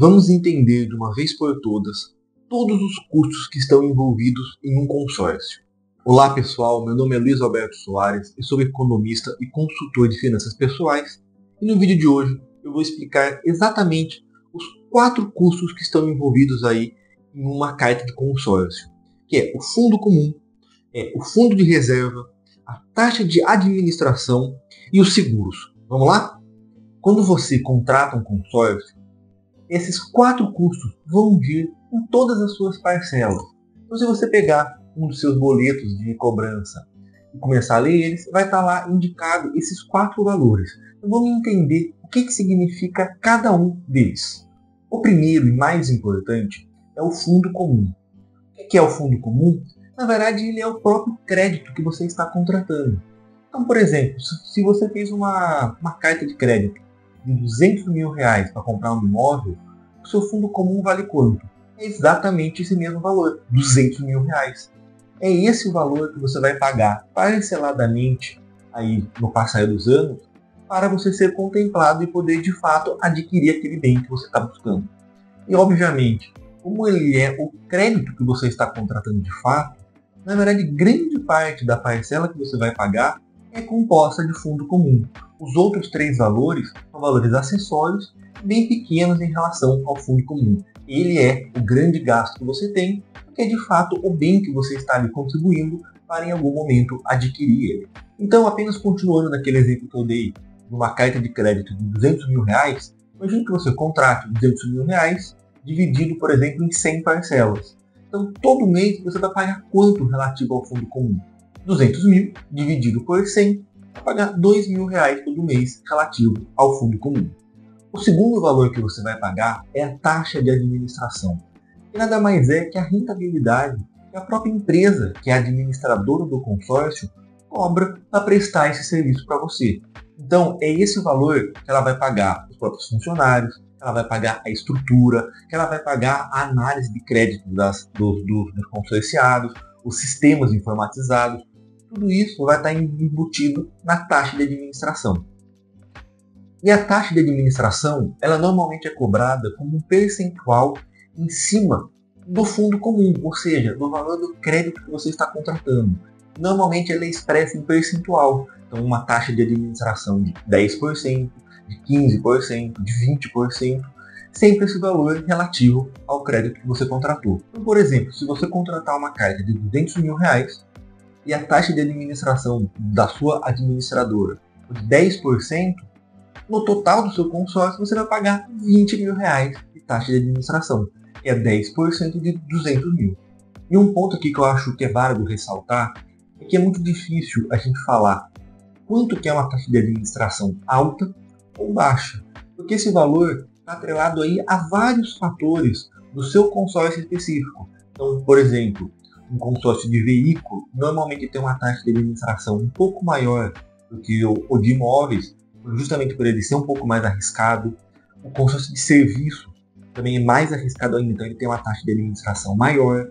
Vamos entender de uma vez por todas todos os custos que estão envolvidos em um consórcio. Olá pessoal, meu nome é Luiz Alberto Soares, eu sou economista e consultor de finanças pessoais e no vídeo de hoje eu vou explicar exatamente os quatro custos que estão envolvidos aí em uma carta de consórcio, que é o fundo comum, é o fundo de reserva, a taxa de administração e os seguros. Vamos lá? Quando você contrata um consórcio, esses quatro custos vão vir em todas as suas parcelas. Então, se você pegar um dos seus boletos de cobrança e começar a ler eles, vai estar lá indicado esses quatro valores. Então, vamos entender o que, que significa cada um deles. O primeiro e mais importante é o fundo comum. O que é o fundo comum? Na verdade, ele é o próprio crédito que você está contratando. Então, por exemplo, se você fez uma, uma carta de crédito de 200 mil reais para comprar um imóvel, o seu fundo comum vale quanto? É exatamente esse mesmo valor, 200 mil reais. É esse o valor que você vai pagar parceladamente aí no passar dos anos para você ser contemplado e poder de fato adquirir aquele bem que você está buscando. E obviamente, como ele é o crédito que você está contratando de fato, na verdade, grande parte da parcela que você vai pagar é composta de fundo comum. Os outros três valores são valores acessórios bem pequenos em relação ao fundo comum. Ele é o grande gasto que você tem, que é de fato o bem que você está ali contribuindo para em algum momento adquirir ele. Então, apenas continuando naquele exemplo que eu dei, de uma carta de crédito de 200 mil reais, imagine que você contrate 200 mil reais dividido, por exemplo, em 100 parcelas. Então, todo mês você vai pagar quanto relativo ao fundo comum? 200 mil dividido por 100 vai pagar 2 mil reais todo mês relativo ao fundo comum. O segundo valor que você vai pagar é a taxa de administração, que nada mais é que a rentabilidade que a própria empresa, que é administradora do consórcio, cobra para prestar esse serviço para você. Então, é esse valor que ela vai pagar os próprios funcionários, ela vai pagar a estrutura, que ela vai pagar a análise de crédito das, dos consorciados, os sistemas informatizados. Tudo isso vai estar embutido na taxa de administração. E a taxa de administração, ela normalmente é cobrada como um percentual em cima do fundo comum, ou seja, do valor do crédito que você está contratando. Normalmente ela é expressa em percentual. Então, uma taxa de administração de 10%, de 15%, de 20%, sempre esse valor relativo ao crédito que você contratou. Então, por exemplo, se você contratar uma carta de 200 mil reais e a taxa de administração da sua administradora de 10%, no total do seu consórcio você vai pagar 20 mil reais de taxa de administração, que é 10% de 200 mil. E um ponto aqui que eu acho que é válido ressaltar é que é muito difícil a gente falar quanto que é uma taxa de administração alta ou baixa, porque esse valor está atrelado aí a vários fatores do seu consórcio específico. Então, por exemplo, um consórcio de veículo normalmente tem uma taxa de administração um pouco maior do que o, o de imóveis, justamente por ele ser um pouco mais arriscado. O consórcio de serviço também é mais arriscado ainda, então ele tem uma taxa de administração maior.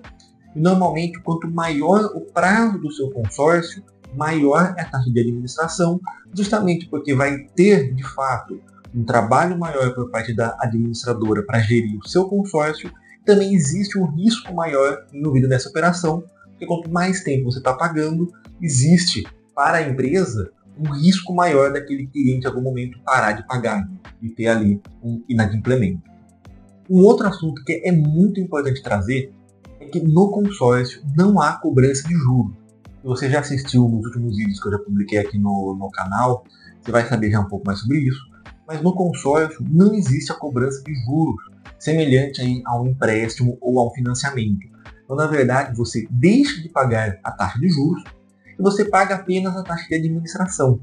E normalmente, quanto maior o prazo do seu consórcio, maior é a taxa de administração, justamente porque vai ter, de fato, um trabalho maior por parte da administradora para gerir o seu consórcio. Também existe um risco maior envolvido nessa operação, porque quanto mais tempo você está pagando, existe para a empresa um risco maior daquele cliente em algum momento parar de pagar e ter ali um inadimplemento. Um outro assunto que é muito importante trazer é que no consórcio não há cobrança de juros. Se você já assistiu nos últimos vídeos que eu já publiquei aqui no, no canal, você vai saber já um pouco mais sobre isso. Mas no consórcio não existe a cobrança de juros semelhante aí a um empréstimo ou a um financiamento. Então, na verdade, você deixa de pagar a taxa de juros e você paga apenas a taxa de administração.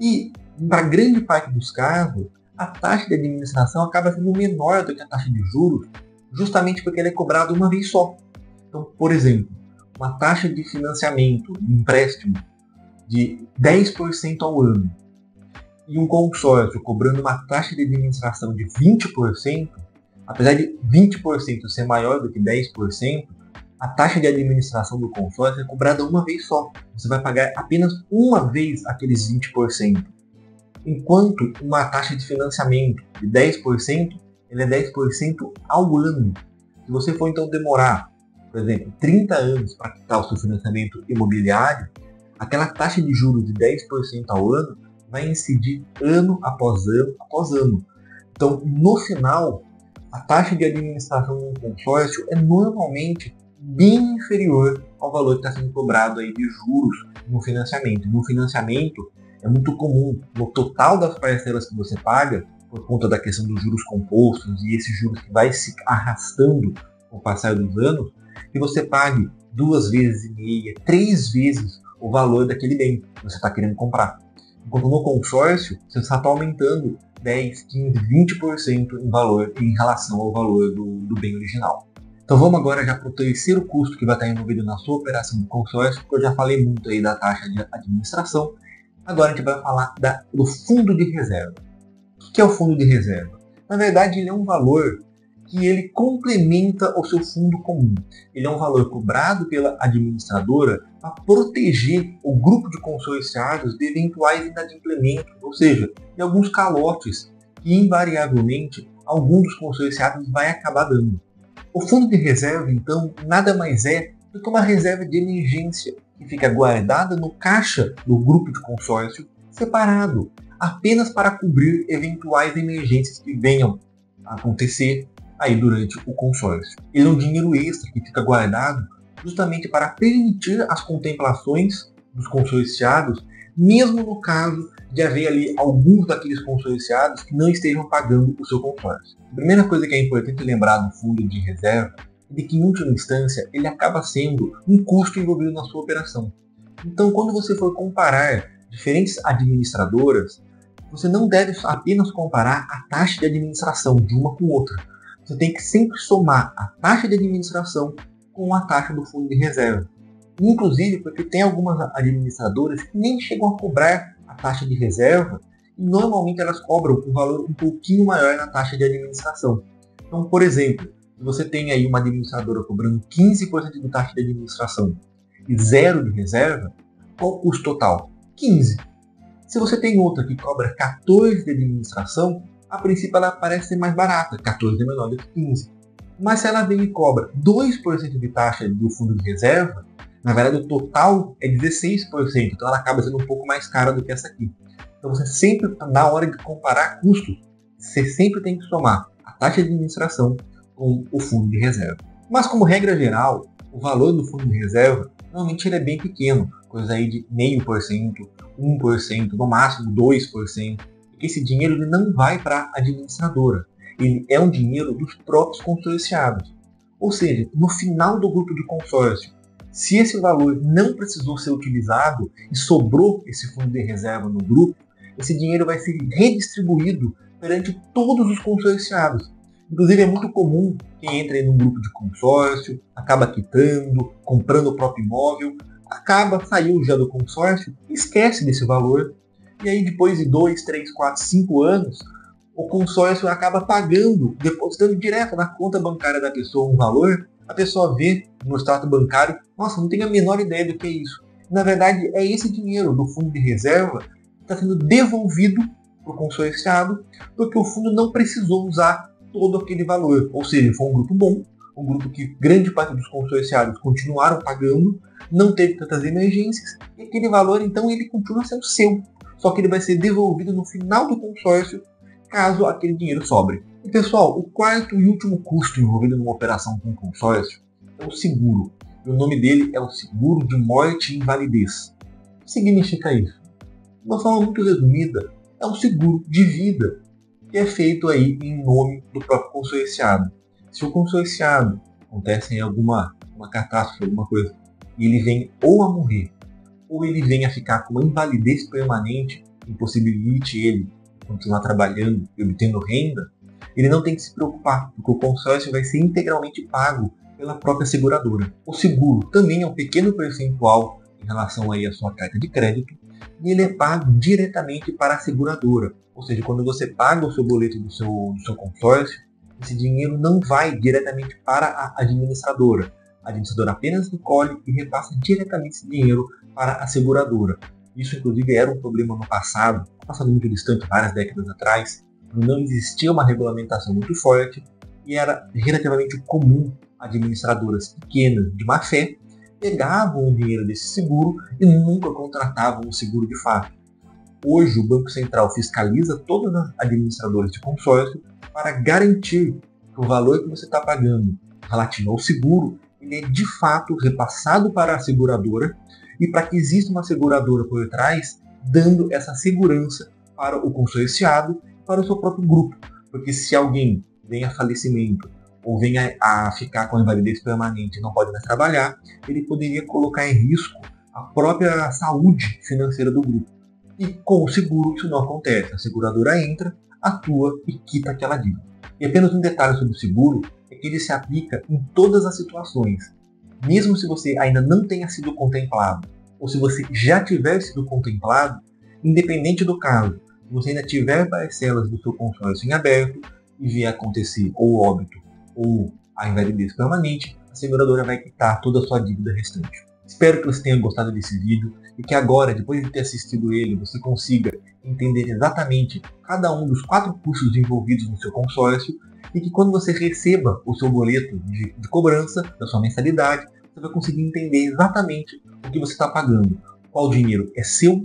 E, para grande parte dos casos, a taxa de administração acaba sendo menor do que a taxa de juros, justamente porque ela é cobrada uma vez só. Então, por exemplo, uma taxa de financiamento, de empréstimo, de 10% ao ano, e um consórcio cobrando uma taxa de administração de 20%, apesar de 20% ser maior do que 10%, a taxa de administração do consórcio é cobrada uma vez só. Você vai pagar apenas uma vez aqueles 20%. Enquanto uma taxa de financiamento de 10% ele é 10% ao ano. Se você for então demorar, por exemplo, 30 anos para quitar o seu financiamento imobiliário, aquela taxa de juros de 10% ao ano vai incidir ano após ano após ano. Então, no final, a taxa de administração de um consórcio é normalmente bem inferior ao valor que está sendo cobrado aí de juros no financiamento. No financiamento, é muito comum, no total das parcelas que você paga, por conta da questão dos juros compostos e esses juros que vai se arrastando com o passar dos anos, que você pague duas vezes e meia, três vezes o valor daquele bem que você está querendo comprar. Enquanto no consórcio, você está aumentando 10, 15, 20% em valor em relação ao valor do, do bem original. Então vamos agora já para o terceiro custo que vai estar envolvido na sua operação de consórcio, porque eu já falei muito aí da taxa de administração. Agora a gente vai falar da, do fundo de reserva. O que é o fundo de reserva? Na verdade, ele é um valor que ele complementa o seu fundo comum. Ele é um valor cobrado pela administradora para proteger o grupo de consorciados de eventuais inadimplências, ou seja, de alguns calotes que invariavelmente algum dos consorciados vai acabar dando. O fundo de reserva, então, nada mais é do que uma reserva de emergência que fica guardada no caixa do grupo de consórcio separado, apenas para cobrir eventuais emergências que venham a acontecer aí durante o consórcio. Ele é um dinheiro extra que fica guardado justamente para permitir as contemplações dos consorciados, mesmo no caso de haver ali alguns daqueles consorciados que não estejam pagando o seu consórcio. A primeira coisa que é importante lembrar do fundo de reserva é de que, em última instância, ele acaba sendo um custo envolvido na sua operação. Então, quando você for comparar diferentes administradoras, você não deve apenas comparar a taxa de administração de uma com outra, você tem que sempre somar a taxa de administração com a taxa do fundo de reserva. Inclusive porque tem algumas administradoras que nem chegam a cobrar a taxa de reserva e normalmente elas cobram um valor um pouquinho maior na taxa de administração. Então, por exemplo, se você tem aí uma administradora cobrando 15% de taxa de administração e zero de reserva, qual o custo total? 15. Se você tem outra que cobra 14 de administração, a princípio ela parece ser mais barata, 14 é menor do que 15. Mas se ela vem e cobra 2% de taxa do fundo de reserva, na verdade o total é 16%, então ela acaba sendo um pouco mais cara do que essa aqui. Então você sempre, na hora de comparar custos, você sempre tem que somar a taxa de administração com o fundo de reserva. Mas como regra geral, o valor do fundo de reserva normalmente ele é bem pequeno, coisa aí de 0,5%, 1%, no máximo 2% porque esse dinheiro ele não vai para a administradora. Ele é um dinheiro dos próprios consorciados. Ou seja, no final do grupo de consórcio, se esse valor não precisou ser utilizado e sobrou esse fundo de reserva no grupo, esse dinheiro vai ser redistribuído perante todos os consorciados. Inclusive é muito comum quem entra em um grupo de consórcio, acaba quitando, comprando o próprio imóvel, acaba, saiu já do consórcio, esquece desse valor e aí depois de 2, 3, 4, 5 anos, o consórcio acaba pagando, depositando direto na conta bancária da pessoa um valor, a pessoa vê no extrato bancário, nossa, não tem a menor ideia do que é isso. Na verdade, é esse dinheiro do fundo de reserva que está sendo devolvido para o consorciado, porque o fundo não precisou usar todo aquele valor. Ou seja, foi um grupo bom, um grupo que grande parte dos consorciados continuaram pagando, não teve tantas emergências, e aquele valor então ele continua sendo seu só que ele vai ser devolvido no final do consórcio caso aquele dinheiro sobre. E pessoal, o quarto e último custo envolvido numa operação com consórcio é o seguro. E o nome dele é o seguro de morte e invalidez. O que significa isso? De uma forma muito resumida, é um seguro de vida que é feito aí em nome do próprio consorciado. Se o consorciado acontece em alguma uma catástrofe, alguma coisa, e ele vem ou a morrer ou ele venha ficar com uma invalidez permanente, impossibilite ele continuar trabalhando e obtendo renda, ele não tem que se preocupar, porque o consórcio vai ser integralmente pago pela própria seguradora. O seguro também é um pequeno percentual em relação aí à sua carta de crédito e ele é pago diretamente para a seguradora. Ou seja, quando você paga o seu boleto do seu, do seu consórcio, esse dinheiro não vai diretamente para a administradora. A administradora apenas recolhe e repassa diretamente esse dinheiro para a seguradora. Isso, inclusive, era um problema no passado, passado muito distante, várias décadas atrás, não existia uma regulamentação muito forte e era relativamente comum administradoras pequenas de má fé pegavam o dinheiro desse seguro e nunca contratavam um seguro de fato. Hoje, o Banco Central fiscaliza todas as administradoras de consórcio para garantir que o valor que você está pagando relativo ao seguro ele é de fato repassado para a seguradora e para que exista uma seguradora por trás dando essa segurança para o consorciado para o seu próprio grupo. Porque se alguém vem a falecimento ou venha a ficar com invalidez permanente e não pode mais trabalhar, ele poderia colocar em risco a própria saúde financeira do grupo. E com o seguro isso não acontece. A seguradora entra, atua e quita aquela dívida. E apenas um detalhe sobre o seguro é que ele se aplica em todas as situações. Mesmo se você ainda não tenha sido contemplado, ou se você já tiver sido contemplado, independente do caso, se você ainda tiver parcelas do seu consórcio em aberto e vier acontecer ou óbito ou a invalidez permanente, a seguradora vai quitar toda a sua dívida restante. Espero que você tenha gostado desse vídeo e que agora, depois de ter assistido ele, você consiga entender exatamente cada um dos quatro custos envolvidos no seu consórcio e que quando você receba o seu boleto de, de cobrança da sua mensalidade, você vai conseguir entender exatamente o que você está pagando. Qual dinheiro é seu,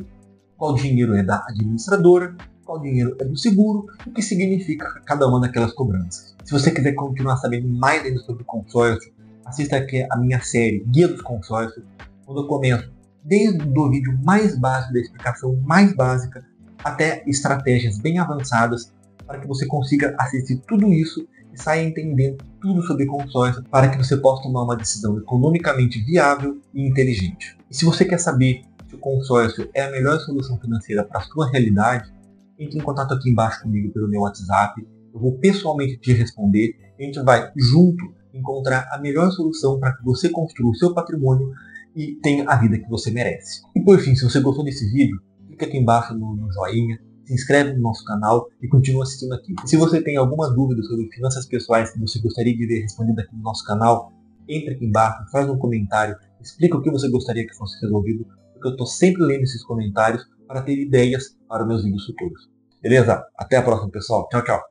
qual dinheiro é da administradora qual dinheiro é do seguro e o que significa cada uma daquelas cobranças. Se você quiser continuar sabendo mais ainda sobre o consórcio, assista aqui a minha série Guia dos Consórcios, onde eu começo desde o vídeo mais básico, da explicação mais básica, até estratégias bem avançadas para que você consiga assistir tudo isso e saia entendendo tudo sobre consórcio para que você possa tomar uma decisão economicamente viável e inteligente. E se você quer saber se o consórcio é a melhor solução financeira para a sua realidade, entre em contato aqui embaixo comigo pelo meu WhatsApp. Eu vou pessoalmente te responder. A gente vai junto encontrar a melhor solução para que você construa o seu patrimônio e tenha a vida que você merece. E por fim, se você gostou desse vídeo, clica aqui embaixo no, no joinha, se inscreve no nosso canal e continua assistindo aqui. Se você tem alguma dúvida sobre finanças pessoais que você gostaria de ver respondida aqui no nosso canal, entre aqui embaixo, faz um comentário, explica o que você gostaria que fosse resolvido, porque eu estou sempre lendo esses comentários para ter ideias para meus vídeos futuros. Beleza? Até a próxima, pessoal. Tchau, tchau.